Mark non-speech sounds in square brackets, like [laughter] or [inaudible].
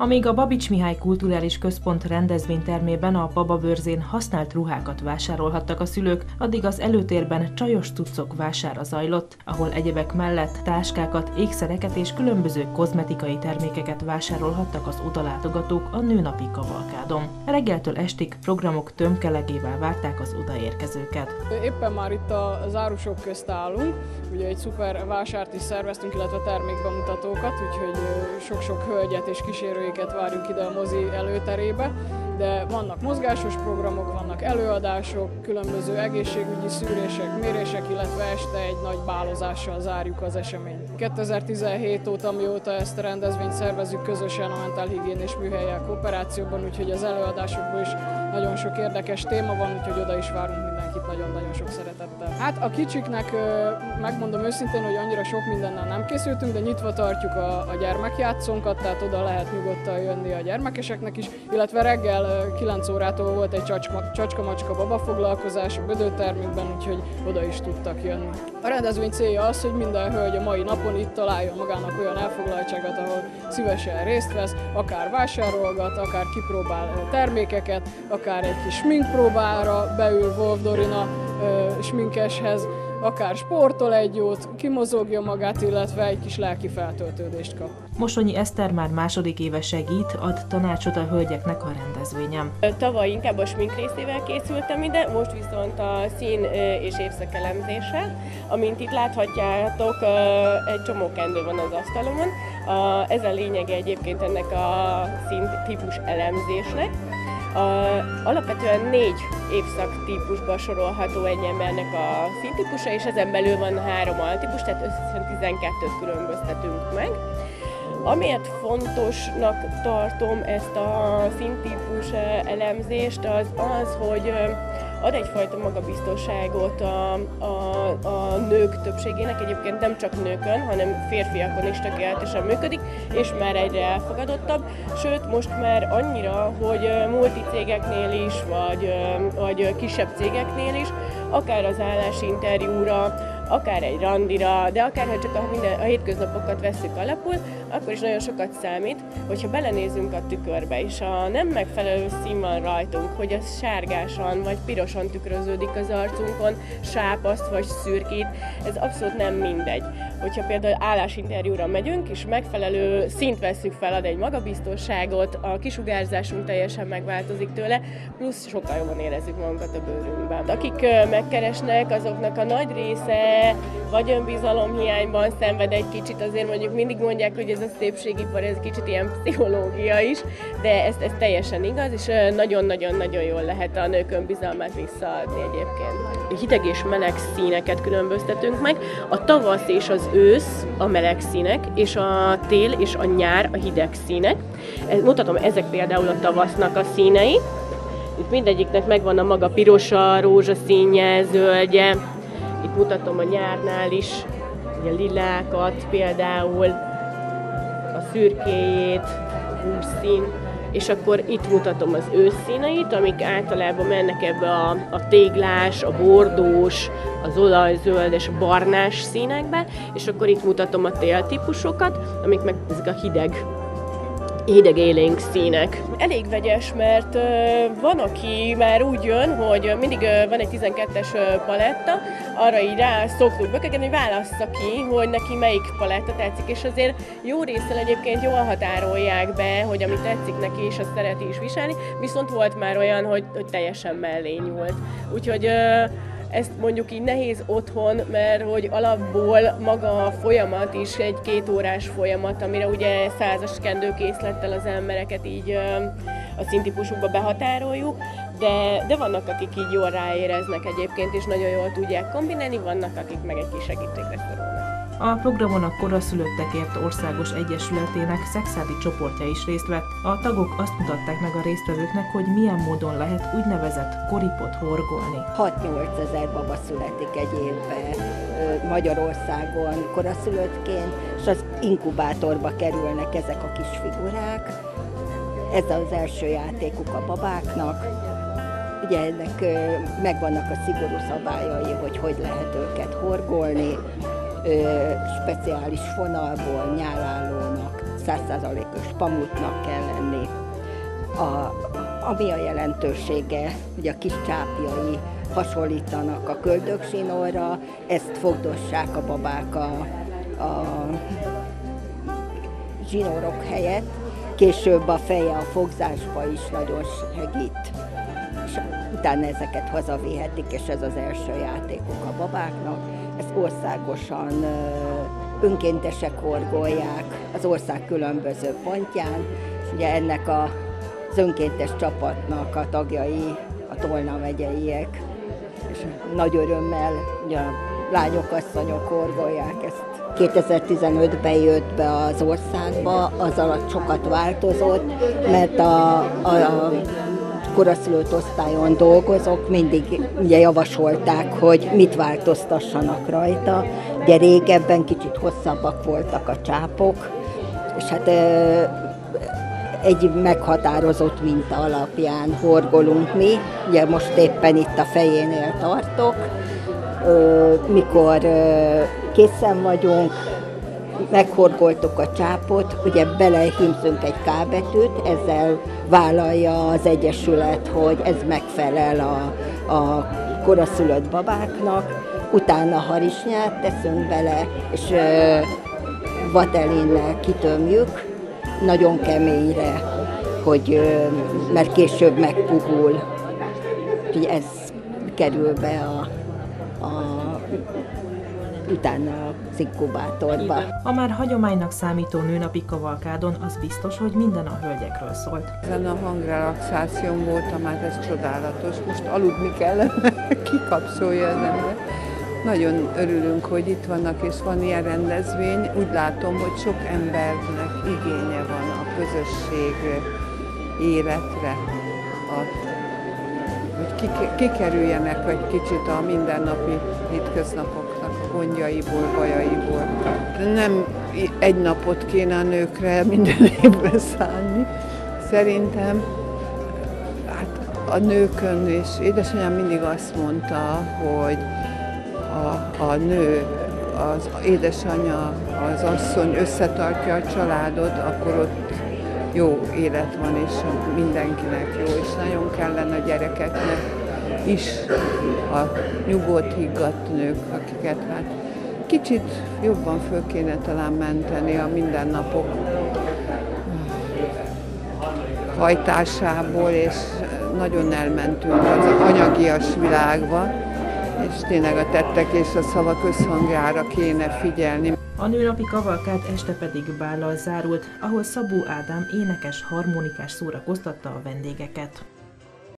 Amíg a Babics Mihály Kulturális Központ rendezvénytermében a bababőrzén használt ruhákat vásárolhattak a szülők, addig az előtérben csajos cuccok vására zajlott, ahol egyebek mellett táskákat, ékszereket és különböző kozmetikai termékeket vásárolhattak az odalátogatók a nőnapi kavalkádon. Reggeltől estig programok tömkelegével várták az odaérkezőket. Éppen már itt a zárusok közt állunk, ugye egy szuper vásárt is szerveztünk, illetve termékbemutatókat, úgyhogy sok-sok hölgyet és kísérői vendégeket várjunk ide a mozi előterébe, de vannak mozgásos programok, vannak előadások, különböző egészségügyi szűrések, mérések, illetve este egy nagy bálozással zárjuk az eseményt. 2017 óta, mióta ezt a rendezvényt szervezünk közösen a mentálhigiénés műhelyek kooperációban, úgyhogy az előadásokból is nagyon sok érdekes téma van, úgyhogy oda is várunk mindenkit nagyon-nagyon sok szeretettel. Hát a kicsiknek megmondom őszintén, hogy annyira sok mindennel nem készültünk, de nyitva tartjuk a, a gyermekjátszónkat, tehát oda lehet nyugodtan jönni a gyermekeseknek is, illetve reggel 9 órától volt egy csacska-macska baba foglalkozás a bödőtermünkben, úgyhogy oda is tudtak jönni. A rendezvény célja az, hogy minden hölgy a mai napon itt találjon magának olyan elfoglaltságot, ahol szívesen részt vesz, akár vásárolgat, akár kipróbál termékeket, akár egy kis sminkpróbára beül Wolf Dorina sminkeshez, akár sportol egy jót, kimozogja magát, illetve egy kis lelki feltöltődést kap. Mosonyi Eszter már második éve segít, ad tanácsot a hölgyeknek a rendezvényem. Tavaly inkább a smink részével készültem ide, most viszont a szín és évszakelemzéssel. Amint itt láthatjátok, egy csomó kendő van az asztalomon. Ez a lényege egyébként ennek a szín típus elemzésnek. A, alapvetően négy évszak típusba sorolható egy embernek a színtípusa, és ezen belül van három altípus, tehát összesen 12-t különböztetünk meg. Amiért fontosnak tartom ezt a színtípus elemzést, az az, hogy ad egyfajta magabiztosságot a, a, a nők többségének, egyébként nem csak nőkön, hanem férfiakon is tökéletesen működik, és már egyre elfogadottabb, sőt most már annyira, hogy multicégeknél is, vagy, vagy kisebb cégeknél is, akár az állásinterjúra, akár egy randira, de akár ha csak a, minden, a hétköznapokat veszük alapul, akkor is nagyon sokat számít, hogyha belenézünk a tükörbe, és a nem megfelelő szín van rajtunk, hogy az sárgásan vagy pirosan tükröződik az arcunkon, sápaszt vagy szürkít, ez abszolút nem mindegy. Hogyha például állásinterjúra megyünk, és megfelelő szint veszük fel, ad egy magabiztosságot, a kisugárzásunk teljesen megváltozik tőle, plusz sokkal jobban érezzük magunkat a bőrünkben. Akik megkeresnek, azoknak a nagy része vagy önbizalom hiányban szenved egy kicsit, azért mondjuk mindig mondják, hogy ez a szépségipar, ez kicsit ilyen pszichológia is, de ez, ez teljesen igaz, és nagyon-nagyon-nagyon jól lehet a nők önbizalmát visszaadni egyébként. Hideg és meleg színeket különböztetünk meg, a tavasz és az ősz a meleg színek, és a tél és a nyár a hideg színek. Mutatom, ezek például a tavasznak a színei, itt mindegyiknek megvan a maga pirosa, rózsaszínje, zöldje, itt mutatom a nyárnál is, a lilákat például, a szürkéjét, a húszszín, és akkor itt mutatom az őszszíneit, amik általában mennek ebbe a, a téglás, a bordós, az olajzöld és a barnás színekbe, és akkor itt mutatom a téltípusokat, amik meg ezek a hideg hideg élénk színek. Elég vegyes, mert van, aki már úgy jön, hogy mindig van egy 12-es uh, paletta, arra így rá szoktuk bökegen, hogy válassza ki, hogy neki melyik paletta tetszik, és azért jó részen egyébként jól határolják be, hogy ami tetszik neki, és azt szereti is viselni, viszont volt már olyan, hogy, hogy teljesen mellé nyúlt. Úgyhogy ezt mondjuk így nehéz otthon, mert hogy alapból maga a folyamat is egy két órás folyamat, amire ugye százas kendőkészlettel az embereket így a szintípusukba behatároljuk, de, de vannak, akik így jól ráéreznek egyébként, és nagyon jól tudják kombinálni, vannak, akik meg egy kis segítségre szorulnak. A programon a Koraszülöttekért Országos Egyesületének szexádi csoportja is részt vett. A tagok azt mutatták meg a résztvevőknek, hogy milyen módon lehet úgynevezett koripot horgolni. 6-8 ezer baba születik egy évben Magyarországon koraszülöttként, és az inkubátorba kerülnek ezek a kis figurák. Ez az első játékuk a babáknak. Ugye ennek megvannak a szigorú szabályai, hogy hogy lehet őket horgolni, speciális fonalból nyálállónak százszázalékos pamutnak kell lenni. A, ami a jelentősége, hogy a kis csápjai hasonlítanak a köldögsinóra, ezt fogdossák a babák a, a zsinórok helyett, később a feje a fogzásba is nagyon segít. És utána ezeket hazavihetik, és ez az első játékok a babáknak. Ezt országosan önkéntesek horgolják az ország különböző pontján, és ugye ennek a, az önkéntes csapatnak a tagjai a Tolna megyeiek, és nagy örömmel ugye a lányok, asszonyok horgolják ezt. 2015-ben jött be az országba, az alatt sokat változott, mert a, a, a koraszülött osztályon dolgozok, mindig ugye javasolták, hogy mit változtassanak rajta. Ugye régebben kicsit hosszabbak voltak a csápok, és hát egy meghatározott minta alapján horgolunk mi. Ugye most éppen itt a fejénél tartok. Mikor készen vagyunk, meghorgoltuk a csápot, ugye belehímzünk egy kábetűt, ezzel vállalja az Egyesület, hogy ez megfelel a, a koraszülött babáknak, utána harisnyát teszünk bele, és vatelinnel kitömjük, nagyon keményre, hogy, mert később megpuhul. Úgyhogy ez kerül be a, a utána az inkubátorba. A már hagyománynak számító nőnapi kavalkádon az biztos, hogy minden a hölgyekről szólt. Ezen a hangrelaxáción voltam, hát ez csodálatos. Most aludni kellene, [laughs] kikapszolja az ember. Nagyon örülünk, hogy itt vannak, és van ilyen rendezvény. Úgy látom, hogy sok embernek igénye van a közösség életre, a hogy kikerüljenek egy kicsit a mindennapi hétköznapoknak a gondjaiból, bajaiból. Nem egy napot kéne a nőkre minden [laughs] évben szállni. Szerintem hát a nőkön, és édesanyám mindig azt mondta, hogy a, a nő, az édesanyja, az asszony összetartja a családot, akkor ott jó élet van, és mindenkinek jó, és nagyon kellene a gyerekeknek is a nyugodt, higgadt nők, akiket hát kicsit jobban föl kéne talán menteni a mindennapok hajtásából, és nagyon elmentünk az anyagias világba, és tényleg a tettek és a szavak összhangjára kéne figyelni. A nőnapi kavalkát este pedig bállal zárult, ahol Szabó Ádám énekes, harmonikás szórakoztatta a vendégeket.